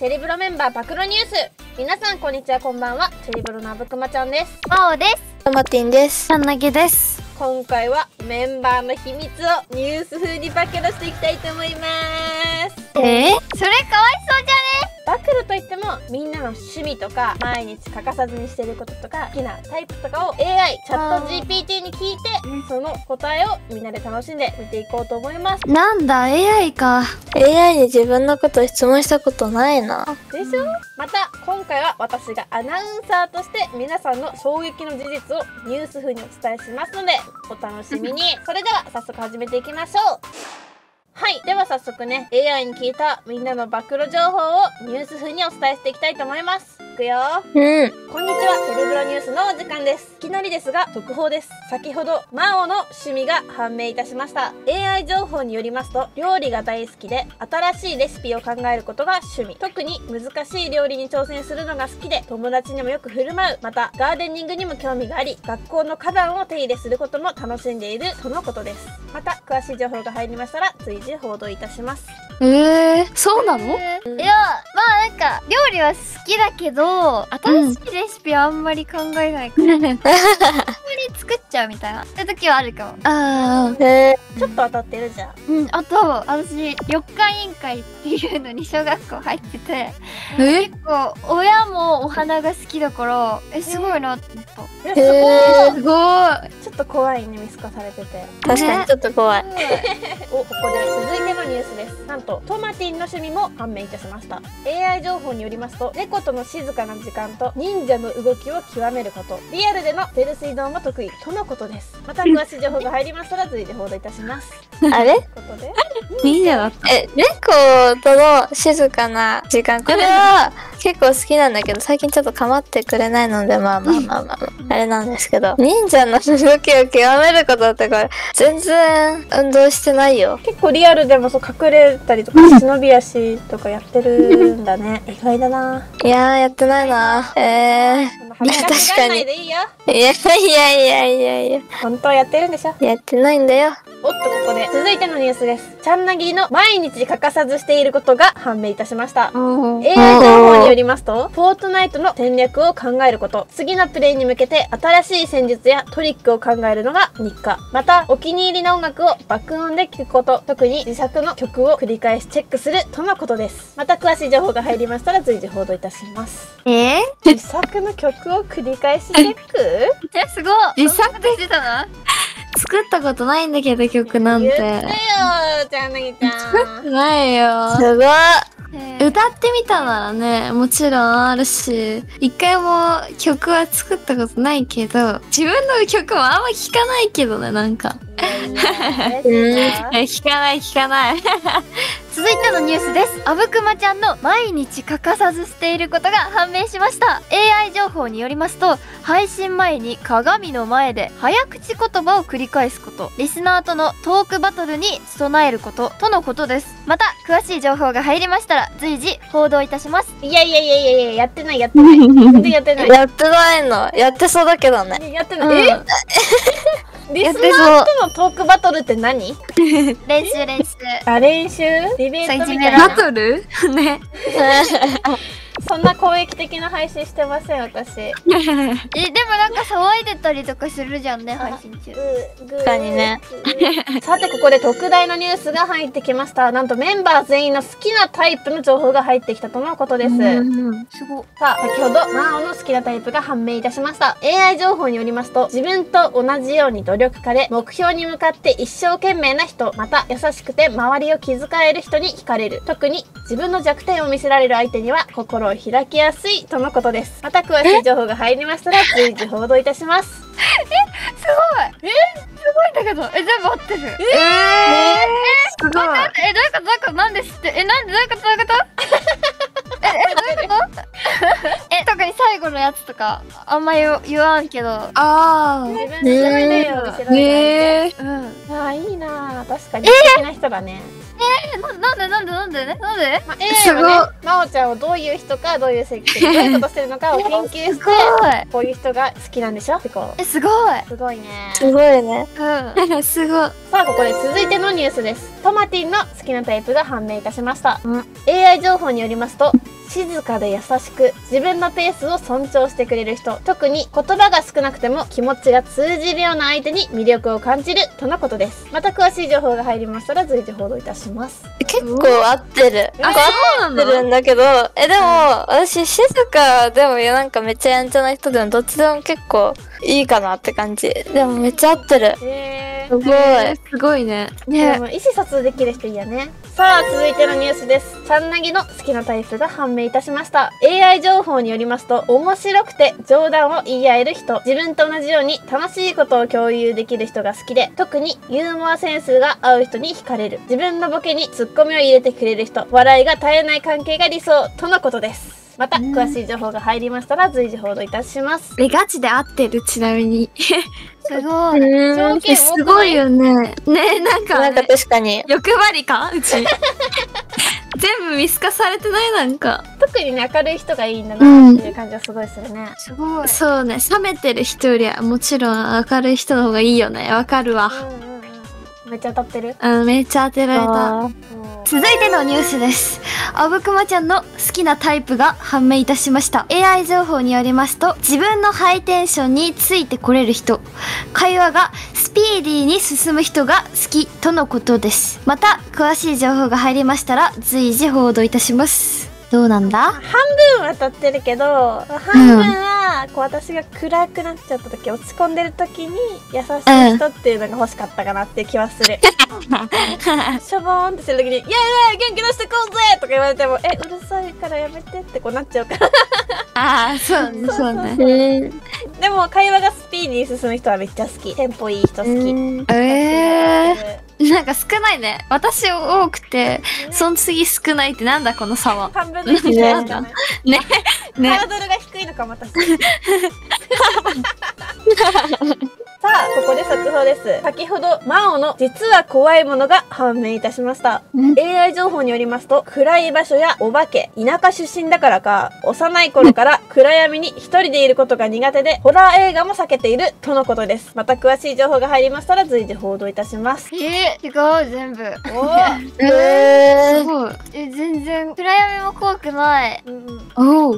チェリブロメンバー暴露ニュース皆さんこんにちはこんばんはチェリブロのあぶくまちゃんですまおです。マティンです。さなぎです。今回はメンバーの秘密をニュース風に暴露していきたいと思いますえ？ー、それかわいそうじゃね？暴露といってもみんなの趣味とか毎日欠かさずにしてることとか好きなタイプとかを AI チャット GPT に聞いてその答えをみんなで楽しんで見ていこうと思います。なんだ、AI か。AI に自分のこと質問したことないな。でしょ？また今回は私がアナウンサーとして皆さんの衝撃の事実をニュース風にお伝えしますのでお楽しみに。それでは早速始めていきましょうはい。では早速ね AI に聞いたみんなの暴露情報をニュース風にお伝えしていきたいと思います。くよ。うん。こんにちはテレブロニュースのお時間です。いきなりですが速報です。先ほどマオの趣味が判明いたしました。AI 情報によりますと料理が大好きで新しいレシピを考えることが趣味。特に難しい料理に挑戦するのが好きで友達にもよく振る舞う。またガーデニングにも興味があり学校の花壇を手入れすることも楽しんでいる。とのことです。また詳しい情報が入りましたら随時報道いたします。えー、そうなの？いやまあなんか料理は好きだけど新しいレシピはあんまり考えないから、普通に作っちゃうみたいなって時はあるかも。あえちょっと当たってるじゃん。うんあと私緑化委員会っていうのに小学校入ってて結構親もお花が好きだからえすごいなって思った。すごい。ー、すごい。ちょっと怖いね見透かされてて。確かにちょっと怖い。おここで続いてのニュースです。なんとトマティンの趣味も判明いたしました。AI 情報によりますと猫との静かな時間と忍者の動きを極めること。リアルでのセルス移動も得意。とのことです。また詳しい情報が入りましたら随時報道いたします。あれ？ということで。いいじゃん。え、猫との静かな時間。これは結構好きなんだけど、最近ちょっと構ってくれないので、まあまあまあまあ、あれなんですけど。忍者の動きを極めることってこれ、全然運動してないよ。結構リアルでもそう隠れたりとか忍び足とかやってるんだね 意外だないやー、やってないな。えそんな恥ずかしがらないでいいよー。いやいやいやいやいや。本当はやってるんでしょやってないんだよ。おっとここで。続いてのニュースです。チャンナギの毎日欠かさずしていることが判明いたしました。お AI 情報によりますと、フォートナイトの戦略を考えること、次のプレイに向けて新しい戦術やトリックを考えるのが日課。また、お気に入りの音楽を爆音で聴くこと、特に自作の曲を繰り返しチェックする。とのことです。また詳しい情報が入りましたら随時報道いたします。えー、自作の曲を繰り返しチェック？えすごい。自作でしてたな作ったことないんだけど、曲なんて。言ってよチャンナギちゃん。ないよ。すごい。えー歌ってみたならね、もちろんあるし、一回も曲は作ったことないけど、自分の曲もあんま聴かないけどね、なんか。え、聴かない聴かない。続いてのニュースですあぶくまちゃんの毎日欠かさずしていることが判明しました AI 情報によりますと配信前に鏡の前で早口言葉を繰り返すことリスナーとのトークバトルに備えることとのことですまた詳しい情報が入りましたら随時報道いたしますいやいやいやいやいや、やってないやってない。やってない。やってないの？やってそうだけどね。やってない。え？リスナーとのトークバトルって何？練習練習あ、練習？ディベートみたいバな。トル？ね。そんな攻撃的な配信してません、私。えでもなんか騒いでたりとかするじゃんね配信中確かにね。さて、ここで特大のニュースが入ってきました。なんとメンバー全員の好きなタイプの情報が入ってきたとのことです。うんすごさあ、先ほど、マオの好きなタイプが判明いたしました。AI 情報によりますと、自分と同じように努力家で、目標に向かって一生懸命な人、また優しくて周りを気遣える人に惹かれる。特に、自分の弱点を見せられる相手には、心を開きやすいとのことです。また詳しい情報が入りましたら、随時報道いたします。すごい。んだけど。え全部合ってる。えすごい。えどういうこと？どういうこと？なんで知って。えなんで？どういうこと？どういうこと？ええどういうこと？え特に最後のやつとかあんま言わんけど。あ自分の強い例を見せられる。ねえ。うん。ああ、いいなあ確かに素敵な人だね。えななんでなんでなんでねなんで？まあ、AI はね、まおちゃんをどういう人か、どういう性格で、どういうことしてるのかを研究してす、ごいこういう人が好きなんでしょ？ってこえすごいう。すごいね。すごいね。うん すごい。さあ、ここで続いてのニュースです。トマティンの好きなタイプが判明いたしました。うん AI 情報によりますと、静かで優しく自分のペースを尊重してくれる人特に言葉が少なくても気持ちが通じるような相手に魅力を感じるとのことですまた詳しい情報が入りましたら随時報道いたします結構合ってる。合ってるんだけど、え、でも、私、静かでも、いや、なんかめっちゃやんちゃな人でも、どっちでも結構いいかなって感じ。でも、めっちゃ合ってる。へすごい。すごいね。でね。も意思疎通できる人いいよねさあ続いてのニュースですチャンナギの好きなタイプが判明いたしました AI 情報によりますと面白くて冗談を言い合える人自分と同じように楽しいことを共有できる人が好きで特にユーモアセンスが合う人に惹かれる自分のボケにツッコミを入れてくれる人笑いが絶えない関係が理想とのことですまた詳しい情報が入りましたら随時報道いたしますえ、ガチで合ってる、ちなみに。すごい。うん。条件すごいよね。ねなんか、なんか確かに。欲張りか？うち。全部見透かされてない？なんか。特にね明るい人がいいんだなっていう感じはすごいするね、すごい。そうね、冷めてる人よりはもちろん明るい人の方がいいよね。わかるわ。うんうんうんめっちゃ当たってる？うん、めっちゃ当てられた。続いてのニュースです。あぶくまちゃんの好きなタイプが判明いたしました。AI 情報によりますと、自分のハイテンションについてこれる人、会話がスピーディーに進む人が好きとのことです。また、詳しい情報が入りましたら、随時報道いたします。どうなんだ？半分は当たってるけど半分はこう私が暗くなっちゃった時落ち込んでる時に優しい人っていうのが欲しかったかなっていう気はする、しょぼーんってしてる時に「イエーイ元気出してこうぜ!」とか言われても「えうるさいからやめて」ってこうなっちゃうからああ、そうね、そうね。うん。でも会話がスピーディーに進む人はめっちゃ好き。テンポいい人好き、うん。えー、なんか少ないね。私多くて、その次少ないってなんだこの差は。半分の1じゃない。んだね。ね。ハードルが低いのかも私。さあここで速報です先ほどマオの実は怖いものが判明いたしました、AI 情報によりますと暗い場所やお化け田舎出身だからか幼い頃から暗闇に一人でいることが苦手でホラー映画も避けているとのことですまた詳しい情報が入りましたら随時報道いたしますえ違う、全部。おー えー。すごい。え、全然、暗闇も怖くない。うん。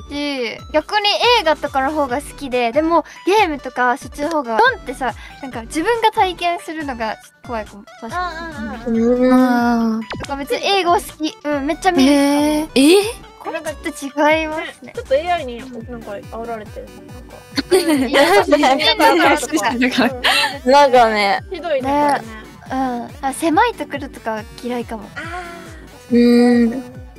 し逆に映画とかの方が好きででもゲームとかそっちの方がドンってさなんか自分が体験するのが怖いかも。確かあうんうんうん。うん。あとか別に映画は好き。うんめっちゃー見る、えー、え？これちょっと違いますね。ちょっと AI になんか煽られてる。なんか。いやなんかとかなんかうんなんかね。ひどいねねうん。あ狭いところとか嫌いかも。うん。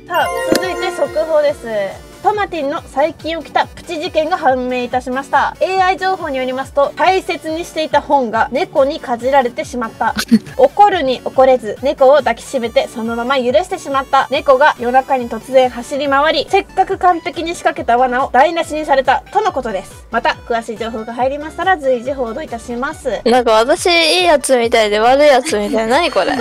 さあ続いて速報ですトマティンの最近起きたプチ事件が判明いたしました。AI 情報によりますと大切にしていた本が猫にかじられてしまった。怒るに怒れず猫を抱きしめてそのまま許してしまった。猫が夜中に突然走り回りせっかく完璧に仕掛けた罠を台無しにされた。とのことです。また詳しい情報が入りましたら随時報道いたします。なんか私いいやつみたいで悪いやつみたい。何これ？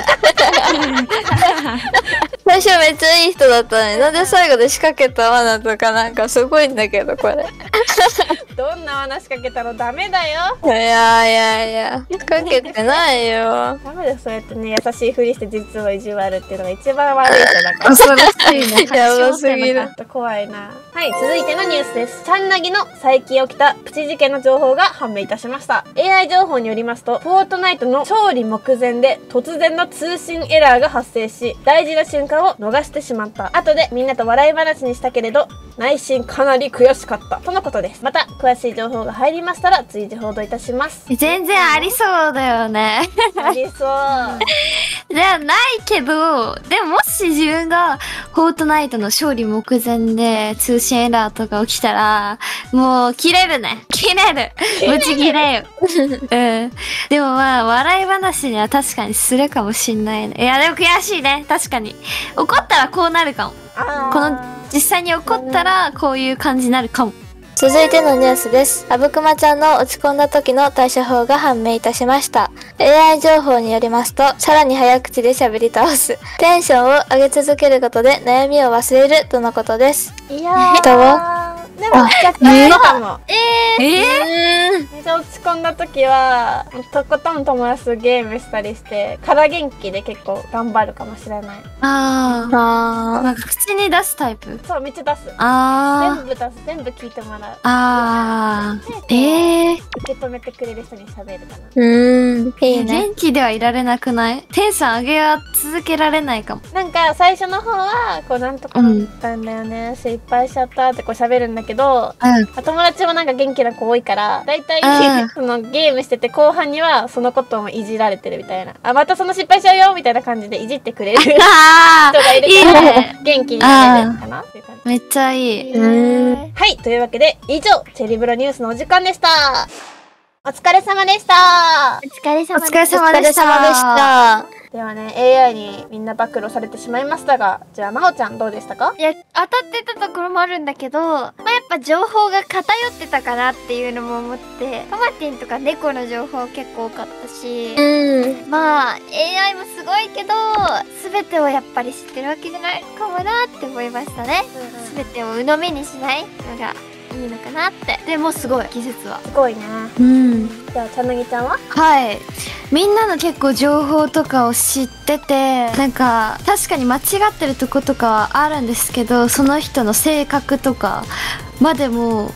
最初めっちゃいい人だったのになんで最後で仕掛けた罠とかなんかすごいんだけどこれ。どんな罠仕掛けたのダメだよ。いやいやいや仕掛けてないよ。ダメだよそうやってね優しいふりして実は意地悪っていうのが一番悪い人だから。恐ろしいね。やばすぎるちょっと怖いな。はい続いてのニュースです。チャンナギの最近起きたプチ事件の情報が判明いたしました。AI 情報によりますとフォートナイトの勝利目前で突然の通信エラーが発生し大事な瞬間を逃してしまった。後でみんなと笑い話にしたけれど内心かなり悔しかった。とのことです。また詳しい情報が入りましたら随時報道いたします。全然ありそうだよね。ありそう ではないけど、でももし自分がフォートナイトの勝利目前で通信エラーとか起きたら、もう切れるね。切れる。ぶち切れよ。うん。でもまあ、笑い話には確かにするかもしんないね。いや、でも悔しいね。確かに。怒ったらこうなるかも。この、実際に怒ったらこういう感じになるかも。続いてのニュースです。あぶくまちゃんの落ち込んだ時の対処法が判明いたしました。AI 情報によりますと、さらに早口で喋り倒す。テンションを上げ続けることで悩みを忘れるとのことです。いやーでもちょっとあるかもえー、めっちゃ落ち込んだ時はとことん友達とゲームしたりしてから元気で結構頑張るかもしれないあー。あなんか口に出すタイプ？そうめっちゃ出すあ全部出す全部聞いてもらうー。あー。でえー。受け止めてくれる人に喋るかなー。うーん。いいね。元気ではいられなくない？テンション上げは続けられないかも。なんか最初の方はこうなんとかだったんだよね、失敗しちゃったってこう喋るんだけどうん。友達もなんか元気な子多いからだいたうんい そのゲームしてて後半にはそのこともいじられてるみたいなあまたその失敗しちゃうよみたいな感じでいじってくれる人あがいるからね元気になれるかな？っていう感じー。めっちゃいい。うん。はいというわけで以上チェリブロニュースのお時間でしたお疲れ様でしたお疲れお様でした。お疲れ様でした。ではね AI にみんな暴露されてしまいましたがじゃあまほちゃんどうでしたか？いや当たってたところもあるんだけど、まあ、やっぱ情報が偏ってたかなっていうのも思ってトマティンとか猫の情報結構多かったし、うん。まあ AI もすごいけど全てをやっぱり知ってるわけじゃないかもなって思いましたね全てを鵜呑みにしないのがいいのかなってでもすごい技術はすごいねうん。じゃあちゃなぎちゃんは？はい。みんなの結構情報とかを知ってて、なんか確かに間違ってるとことかはあるんですけど、その人の性格とかまでも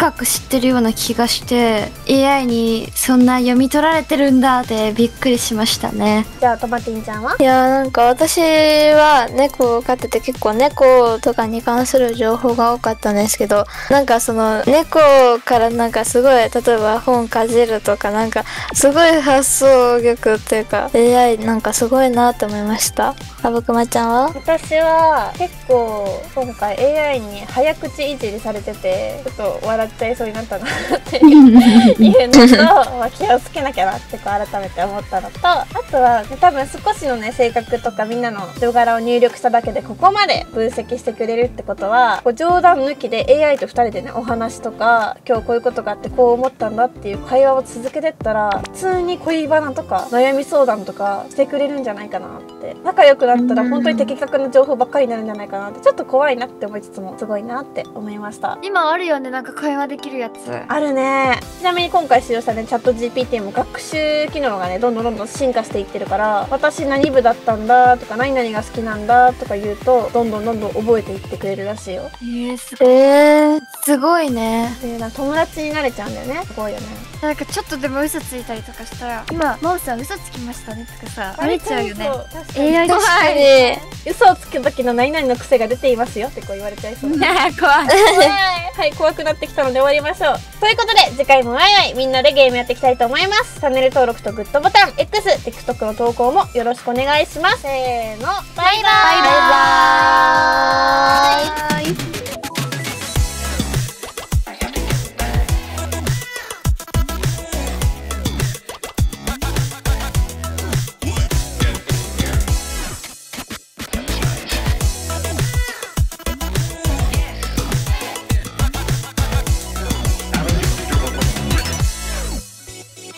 深く知ってるような気がして、AI にそんな読み取られてるんだってびっくりしましたね。じゃあトマティンちゃんは？いやーなんか私は猫を飼ってて結構猫とかに関する情報が多かったんですけどなんかその猫からなんかすごい例えば本かじるとかなんかすごい発想力っていうか AI なんかすごいなって思いました。あぶくまちゃんは？私は結構今回 AI に早口いじりされててちょっと笑っちゃいそうになったなって いうのと、まあ、気をつけなきゃなってこう改めて思ったのとあとは多分少しのね性格とかみんなの人柄を入力しただけでここまで分析してくれるってことはこう冗談抜きで AI と2人でねお話とか今日こういうことがあってこう思ったんだっていう会話を続けてったら普通に恋バナとか悩み相談とかしてくれるんじゃないかなって。仲良くなったら本当に的確な情報ばっかりになるんじゃないかなってちょっと怖いなって思いつつもすごいなって思いました。今あるよねなんか会話できるやつ。あるね。ちなみに今回使用したねチャット GPT も学習機能がねどんどんどんどん進化していってるから私何部だったんだとか何々が好きなんだとか言うとどんどんどんどん覚えていってくれるらしいよ。えー、すごい。えー、すごいね。でなんか友達になれちゃうんだよねすごいよねなんかちょっとでも嘘ついたりとかしたら今真央さん嘘つきましたねとかさバレちゃうよね。そう確かに。AI 確かに。嘘をつく時の何々の癖が出ていますよってこう言われちゃいそう。ね 怖い。はい、怖くなってきたので終わりましょう。ということで、次回もワイワイみんなでゲームやっていきたいと思います。チャンネル登録とグッドボタン、X、TikTok の投稿もよろしくお願いします。せーの、バイバイバイバ